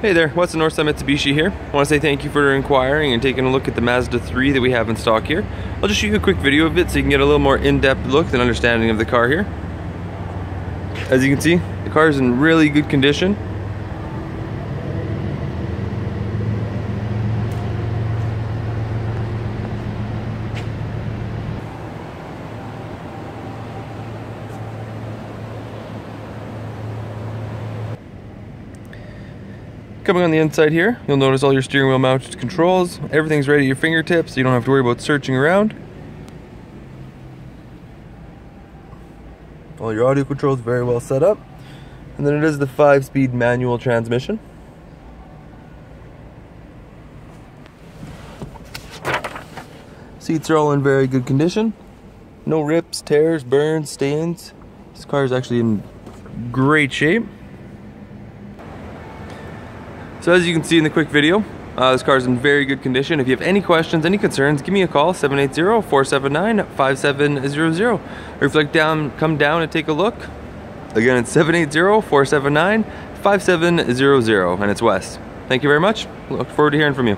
Hey there, Weston Northside Mitsubishi here. I want to say thank you for inquiring and taking a look at the Mazda 3 that we have in stock here. I'll just shoot you a quick video of it so you can get a little more in-depth look and understanding of the car here. As you can see, the car is in really good condition. Coming on the inside here, you'll notice all your steering wheel mounted controls. Everything's right at your fingertips, so you don't have to worry about searching around. All your audio controls very well set up. And then it is the five-speed manual transmission. Seats are all in very good condition. No rips, tears, burns, stains. This car is actually in great shape. So as you can see in the quick video, uh, this car is in very good condition. If you have any questions, any concerns, give me a call, 780-479-5700. Or if you'd like down, come down and take a look, again, it's 780-479-5700, and it's Wes. Thank you very much. Look forward to hearing from you.